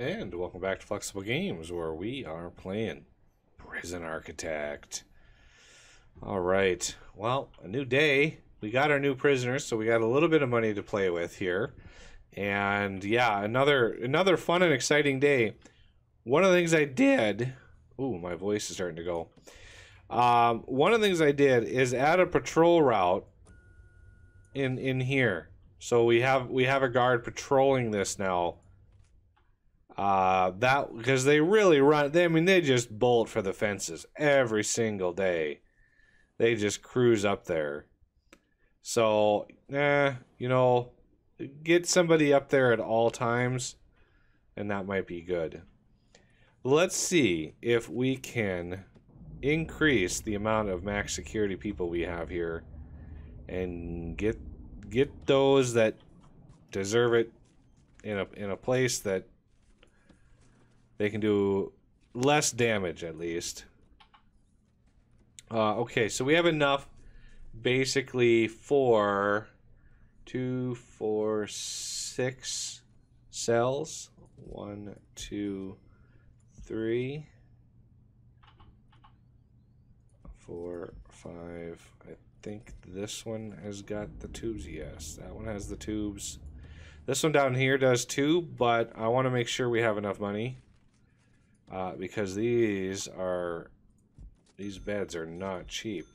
And welcome back to Flexible Games, where we are playing Prison Architect. All right. Well, a new day. We got our new prisoners, so we got a little bit of money to play with here. And yeah, another another fun and exciting day. One of the things I did. Ooh, my voice is starting to go. Um, one of the things I did is add a patrol route in in here. So we have we have a guard patrolling this now uh, that because they really run. They, I mean, they just bolt for the fences every single day. They just cruise up there. So, eh, you know, get somebody up there at all times, and that might be good. Let's see if we can increase the amount of max security people we have here, and get get those that deserve it in a in a place that they can do less damage at least. Uh, okay, so we have enough basically for two, four, six cells. One, two, three, four, five. I think this one has got the tubes. Yes, that one has the tubes. This one down here does too, but I want to make sure we have enough money uh, because these are these beds are not cheap.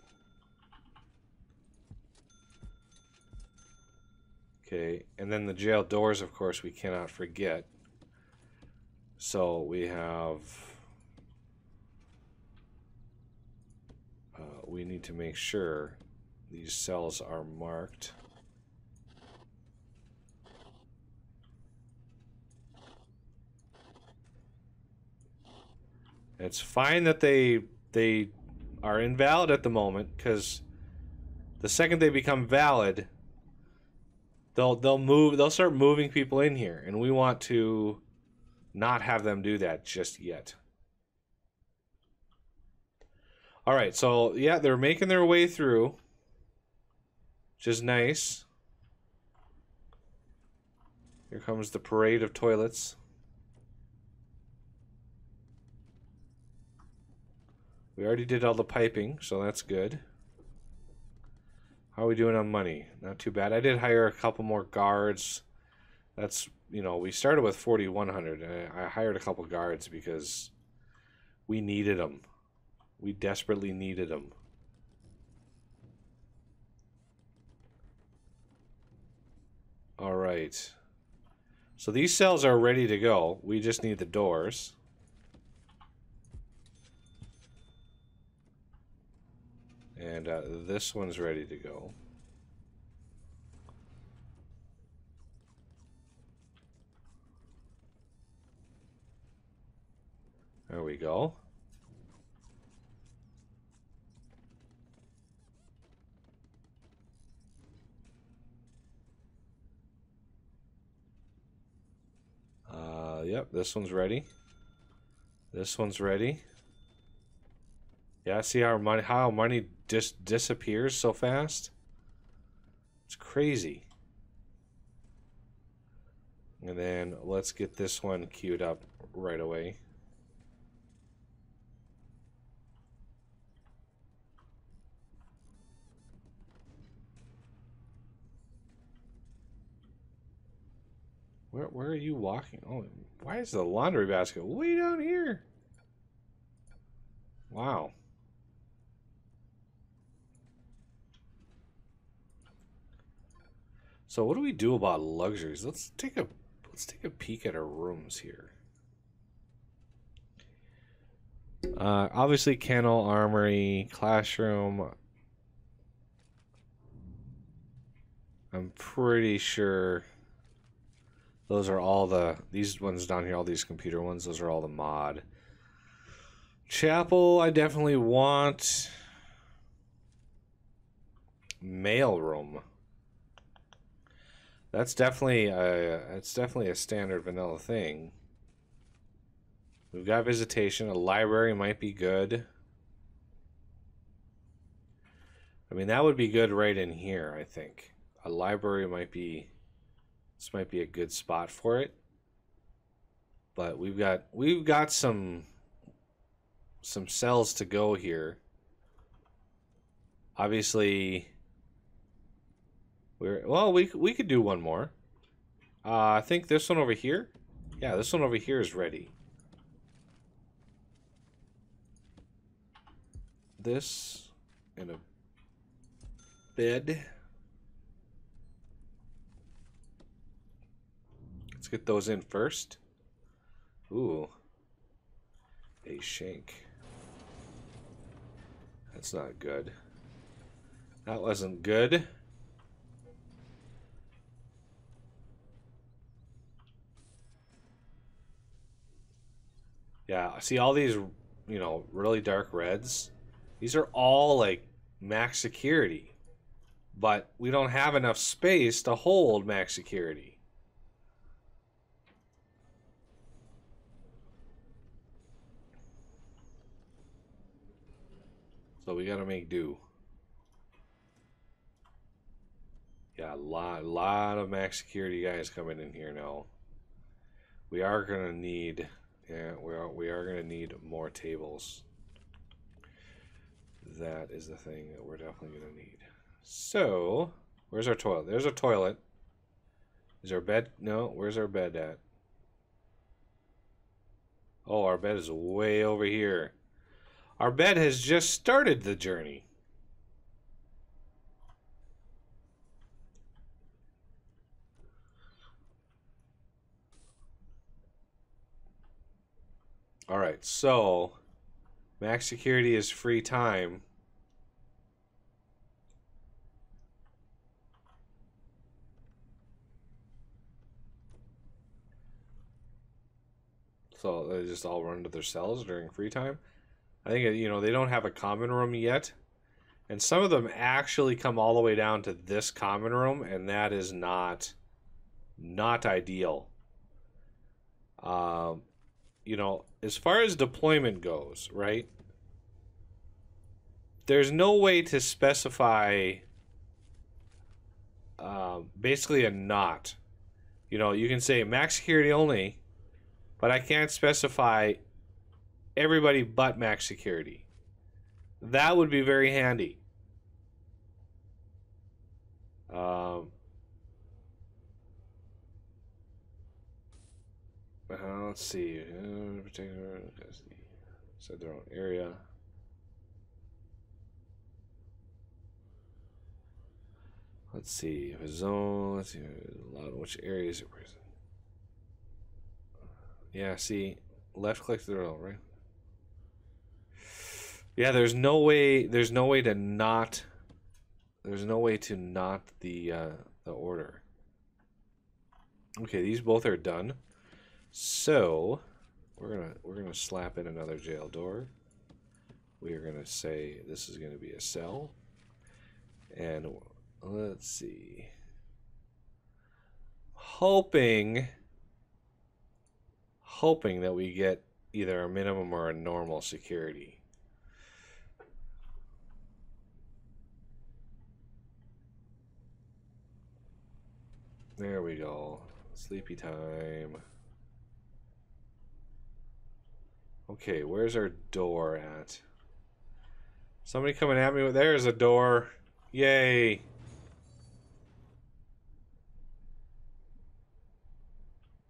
Okay, and then the jail doors, of course, we cannot forget. So we have. Uh, we need to make sure these cells are marked. It's fine that they they are invalid at the moment because the second they become valid, they'll they'll move they'll start moving people in here, and we want to not have them do that just yet. All right, so yeah, they're making their way through, which is nice. Here comes the parade of toilets. We already did all the piping, so that's good. How are we doing on money? Not too bad. I did hire a couple more guards. That's, you know, we started with 4,100, and I hired a couple guards because we needed them. We desperately needed them. All right. So these cells are ready to go. We just need the doors. And uh, this one's ready to go. There we go. Uh, yep, this one's ready. This one's ready. Yeah, see how money how money just disappears so fast? It's crazy. And then let's get this one queued up right away. Where, where are you walking? Oh, why is the laundry basket way down here? Wow. So what do we do about luxuries? Let's take a let's take a peek at our rooms here. Uh, obviously, kennel, armory, classroom. I'm pretty sure those are all the these ones down here. All these computer ones. Those are all the mod. Chapel. I definitely want mail room. That's definitely a, it's definitely a standard vanilla thing. We've got visitation. A library might be good. I mean, that would be good right in here, I think. A library might be... This might be a good spot for it. But we've got we've got some some cells to go here. Obviously, we're well. We we could do one more. Uh, I think this one over here. Yeah, this one over here is ready. This and a bed. Let's get those in first. Ooh. A shank. That's not good. That wasn't good. Yeah, see all these, you know, really dark reds? These are all like max security. But we don't have enough space to hold max security. So we gotta make do. Yeah, a lot, lot of max security guys coming in here now. We are gonna need, yeah, we are, we are gonna need more tables. That is the thing that we're definitely gonna need. So, where's our toilet? There's a toilet. Is our bed? No, where's our bed at? Oh, our bed is way over here. Our bed has just started the journey. All right, so max security is free time. So they just all run to their cells during free time. I think you know they don't have a common room yet, and some of them actually come all the way down to this common room, and that is not not ideal. Um, you know, as far as deployment goes, right? There's no way to specify uh, basically a not. You know, you can say max security only, but I can't specify everybody but max security. That would be very handy. Um, uh, let's see. Uh, particular, said their own area. Let's see. If a zone. Let's see. A lot which areas it present. Yeah. See, left click the row, right? Yeah, there's no way. There's no way to not. There's no way to not the uh, the order. Okay, these both are done. So we're gonna we're gonna slap in another jail door. We are gonna say this is gonna be a cell, and let's see. Hoping, hoping that we get either a minimum or a normal security. There we go. Sleepy time. Okay, where's our door at? Somebody coming at me. With there's a door. Yay.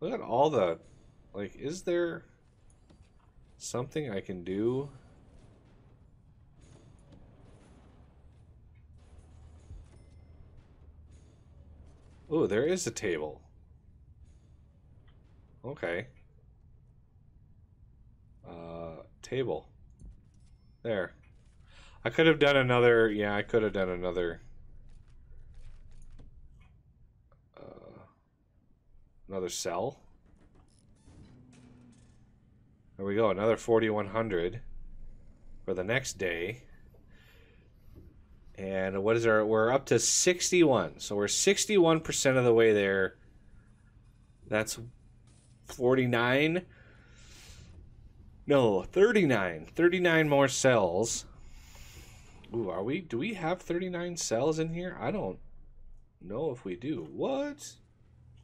Look at all the... Like, is there something I can do? Oh, there is a table. Okay. Uh, table. There. I could have done another, yeah, I could have done another, uh, another cell. There we go, another 4100 for the next day. And what is our? We're up to 61. So we're 61% of the way there. That's 49. No, 39. 39 more cells. Ooh, are we? Do we have 39 cells in here? I don't know if we do. What?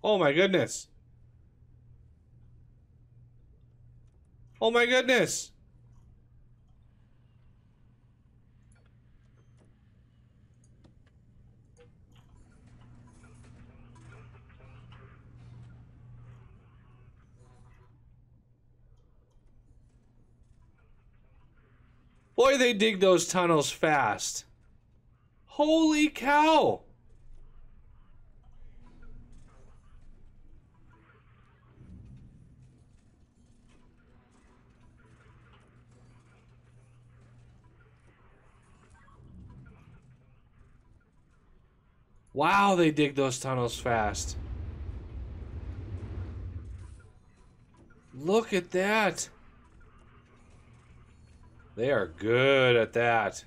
Oh my goodness. Oh my goodness! Boy, they dig those tunnels fast. Holy cow! Wow, they dig those tunnels fast. Look at that. They are good at that.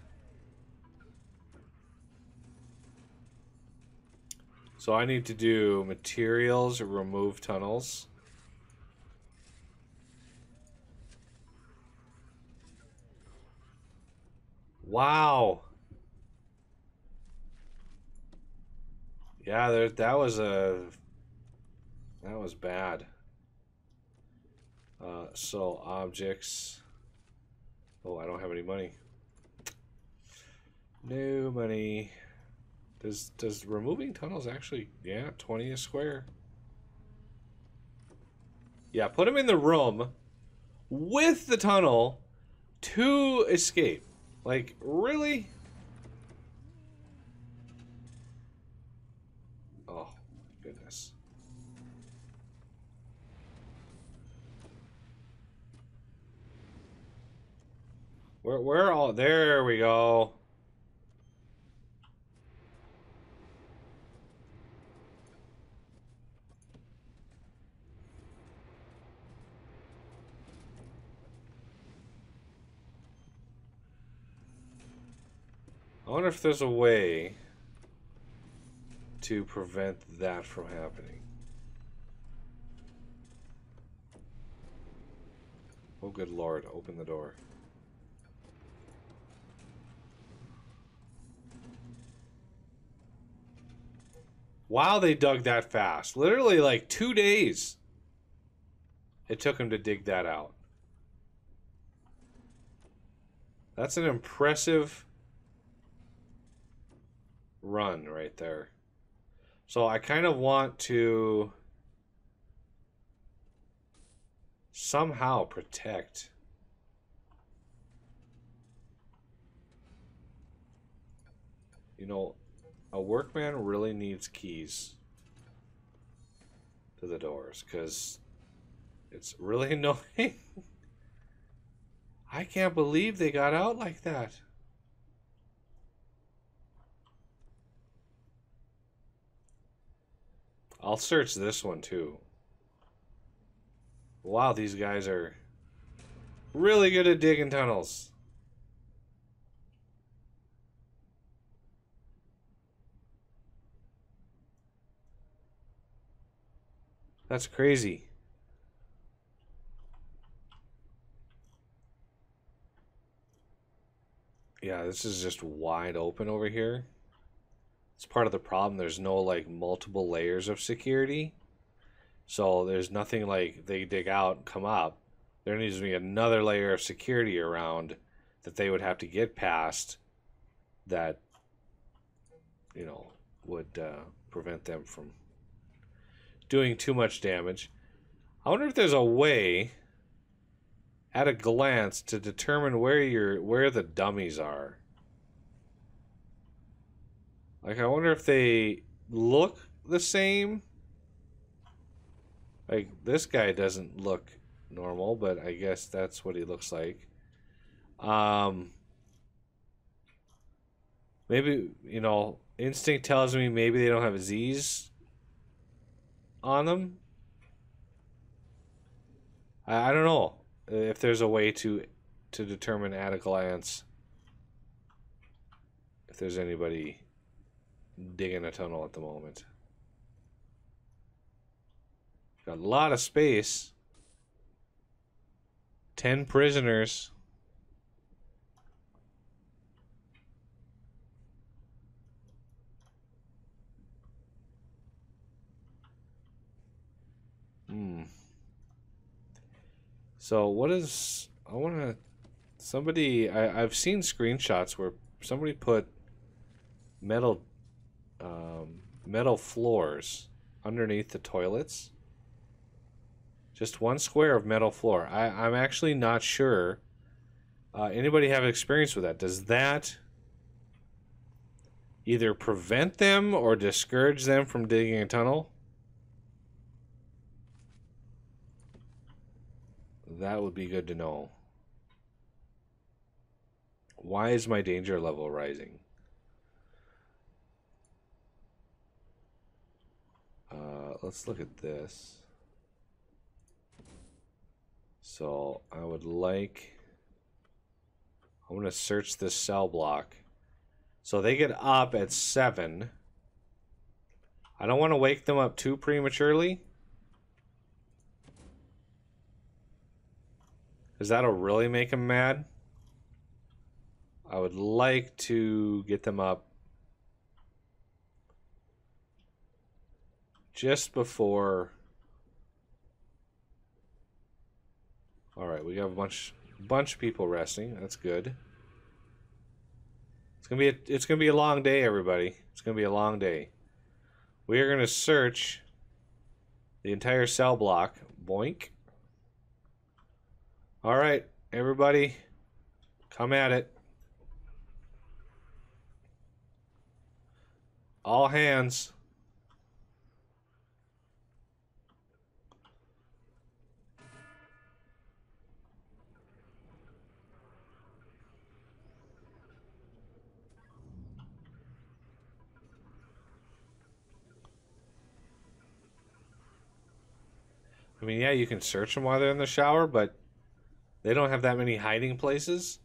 So I need to do materials, remove tunnels. Wow. Yeah, there, that was a that was bad. Uh, so objects. Oh, I don't have any money. No money. Does does removing tunnels actually? Yeah, twenty a square. Yeah, put them in the room with the tunnel to escape. Like really? Oh goodness. Where where all there we go. I wonder if there's a way to prevent that from happening. Oh, good lord, open the door. Wow, they dug that fast. Literally like two days. It took them to dig that out. That's an impressive run right there. So I kind of want to somehow protect you know a workman really needs keys to the doors because it's really annoying. I can't believe they got out like that. I'll search this one too. Wow, these guys are really good at digging tunnels. That's crazy. Yeah, this is just wide open over here. It's part of the problem. There's no like multiple layers of security. So there's nothing like they dig out, come up. There needs to be another layer of security around that they would have to get past that, you know, would uh, prevent them from doing too much damage. I wonder if there's a way at a glance to determine where your where the dummies are. Like I wonder if they look the same. Like this guy doesn't look normal, but I guess that's what he looks like. Um maybe, you know, instinct tells me maybe they don't have Z's on them. I, I don't know if there's a way to to determine at a glance if there's anybody digging a tunnel at the moment. Got a lot of space. Ten prisoners. Hmm. So what is I want to somebody I I've seen screenshots where somebody put metal um, metal floors underneath the toilets. Just one square of metal floor. I, I'm actually not sure. Uh, anybody have experience with that? Does that either prevent them or discourage them from digging a tunnel? That would be good to know. Why is my danger level rising? Uh, let's look at this. So I would like, I want to search this cell block. So they get up at 7. I don't want to wake them up too prematurely. Because that'll really make them mad. I would like to get them up just before. All right, we have a bunch bunch of people resting. That's good. It's gonna be a, it's gonna be a long day, everybody. It's gonna be a long day. We are gonna search the entire cell block. Boink. All right, everybody, come at it. All hands. I mean, yeah, you can search them while they're in the shower, but they don't have that many hiding places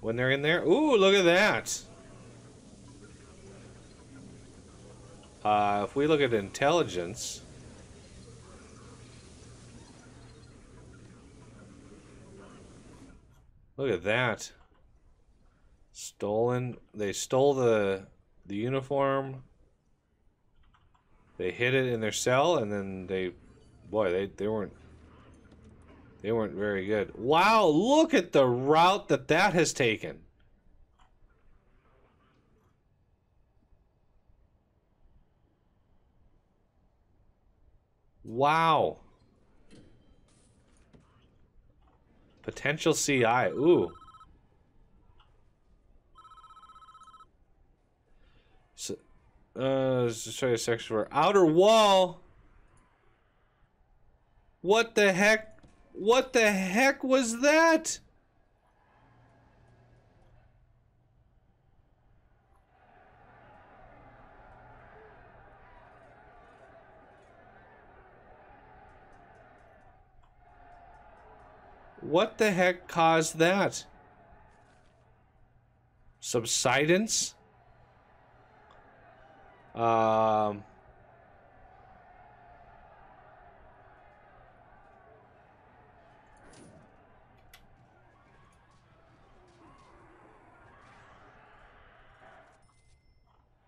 when they're in there. Ooh, look at that. Uh, if we look at intelligence, look at that. Stolen. They stole the the uniform. They hid it in their cell, and then they, boy, they they weren't they weren't very good. Wow, look at the route that that has taken. Wow. Potential CI. Ooh. So, uh, let's show you a section for outer wall. What the heck? What the heck was that? What the heck caused that? Subsidence? Um...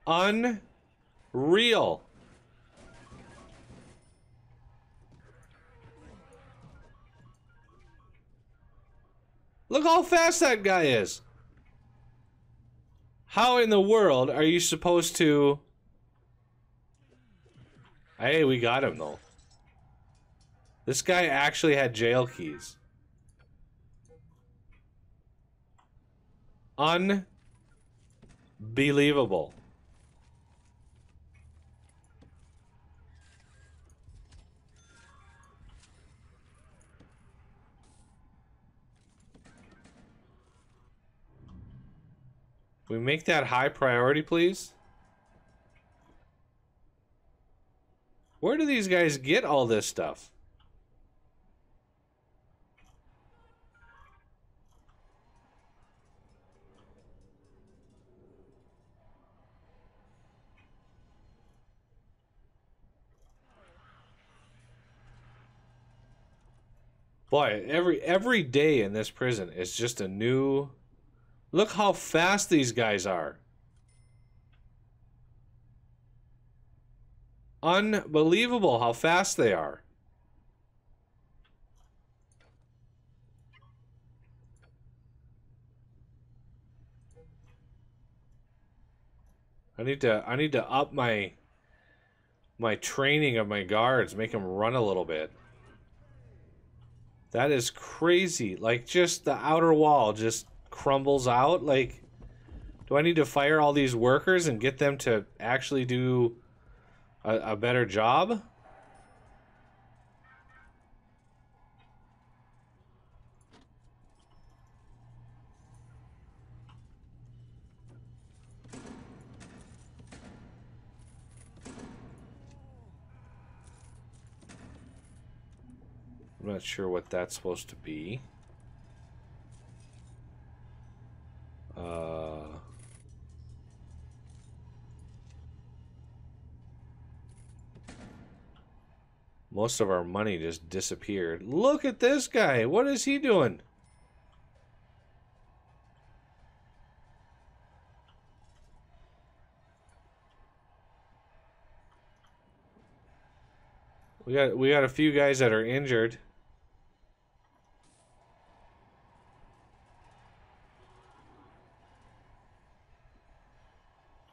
Unreal. Look how fast that guy is. How in the world are you supposed to... Hey, we got him, though. This guy actually had jail keys. Unbelievable. We make that high priority, please? Where do these guys get all this stuff? Boy, every every day in this prison is just a new Look how fast these guys are. Unbelievable how fast they are. I need to I need to up my my training of my guards, make them run a little bit. That is crazy. Like just the outer wall just crumbles out like do I need to fire all these workers and get them to actually do a, a better job? I'm not sure what that's supposed to be. Most of our money just disappeared. Look at this guy. What is he doing? We got we got a few guys that are injured.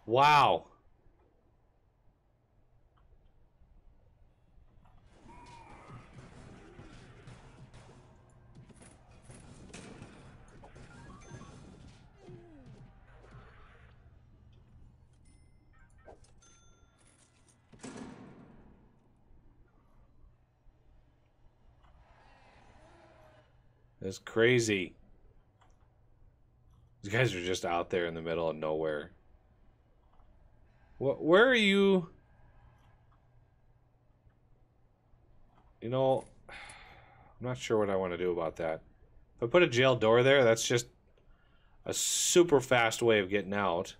Wow. That's crazy. These guys are just out there in the middle of nowhere. What? Where are you? You know, I'm not sure what I want to do about that. If I put a jail door there, that's just a super fast way of getting out.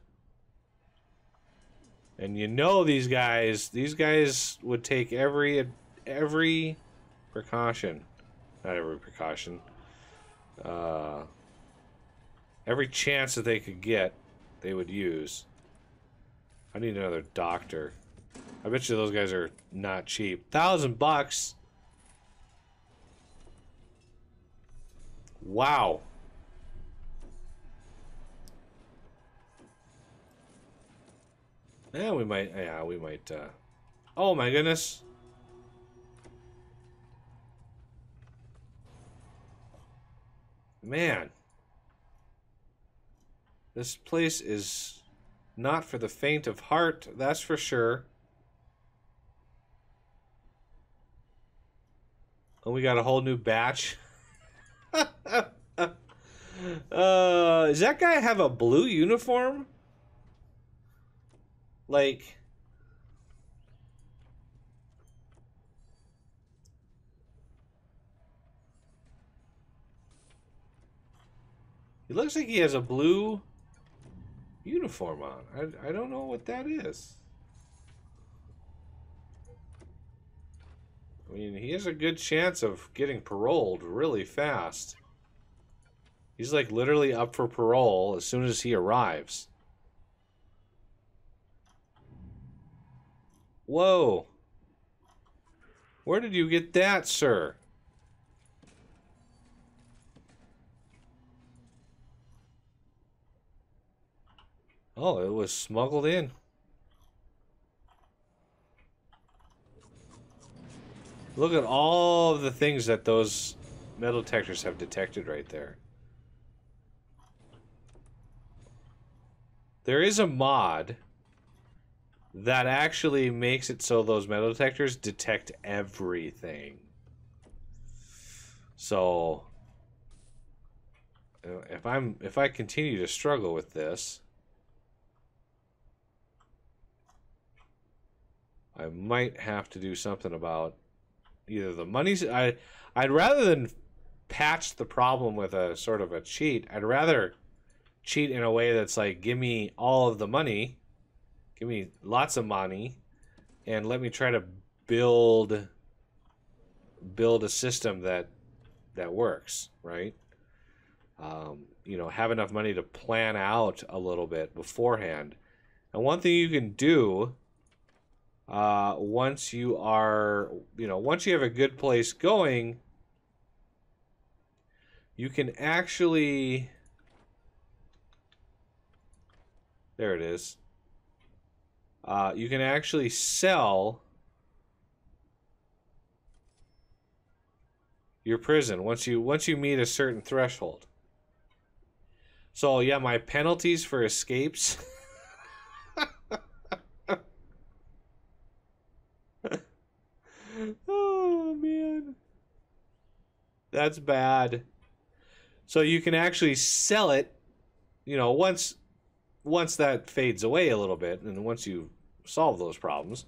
And you know these guys, these guys would take every every precaution. Not every precaution uh, every chance that they could get, they would use. I need another doctor. I bet you those guys are not cheap. Thousand bucks. Wow. Yeah, we might. Yeah, we might. Uh... Oh my goodness. Man. This place is not for the faint of heart, that's for sure. And we got a whole new batch. uh, does that guy have a blue uniform? Like... He looks like he has a blue uniform on. I, I don't know what that is. I mean, he has a good chance of getting paroled really fast. He's like literally up for parole as soon as he arrives. Whoa. Where did you get that, sir? Oh, it was smuggled in. Look at all the things that those metal detectors have detected right there. There is a mod that actually makes it so those metal detectors detect everything. So uh, if I'm if I continue to struggle with this, I might have to do something about either the money. I I'd rather than patch the problem with a sort of a cheat, I'd rather cheat in a way that's like give me all of the money, give me lots of money and let me try to build build a system that that works, right? Um, you know, have enough money to plan out a little bit beforehand. And one thing you can do uh, once you are, you know, once you have a good place going, you can actually, there it is. uh, you can actually sell your prison once you once you meet a certain threshold. So yeah, my penalties for escapes. oh man. That's bad. So you can actually sell it, you know, once once that fades away a little bit and once you solve those problems,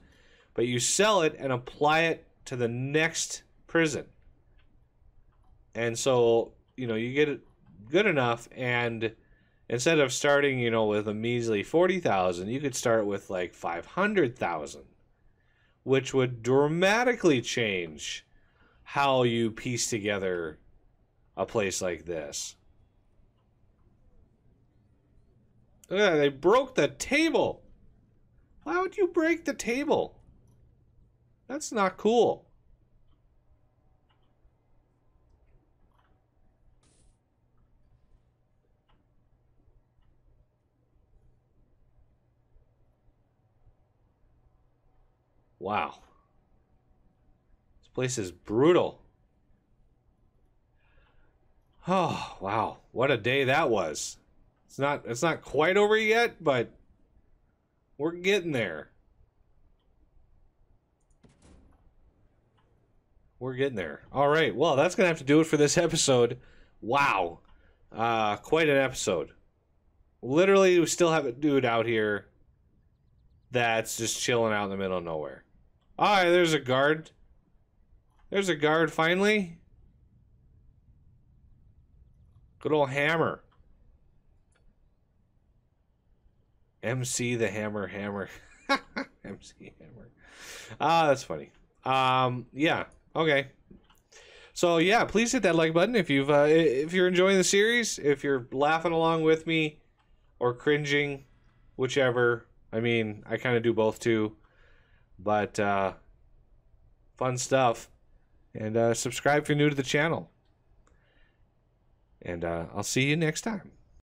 but you sell it and apply it to the next prison. And so, you know, you get it good enough and instead of starting, you know, with a measly 40,000, you could start with like 500,000, which would dramatically change how you piece together a place like this. Yeah, they broke the table. Why would you break the table? That's not cool. Wow. Place is brutal. Oh, wow. What a day that was. It's not it's not quite over yet, but we're getting there. We're getting there. All right. Well, that's going to have to do it for this episode. Wow. Uh quite an episode. Literally, we still have a dude out here that's just chilling out in the middle of nowhere. All right, there's a guard. There's a guard finally. Good old hammer. MC the Hammer Hammer. MC Hammer. Ah, that's funny. Um, yeah. Okay. So yeah, please hit that like button if you've uh, if you're enjoying the series, if you're laughing along with me, or cringing, whichever. I mean, I kind of do both too. But uh, fun stuff. And uh, subscribe if you're new to the channel. And uh, I'll see you next time.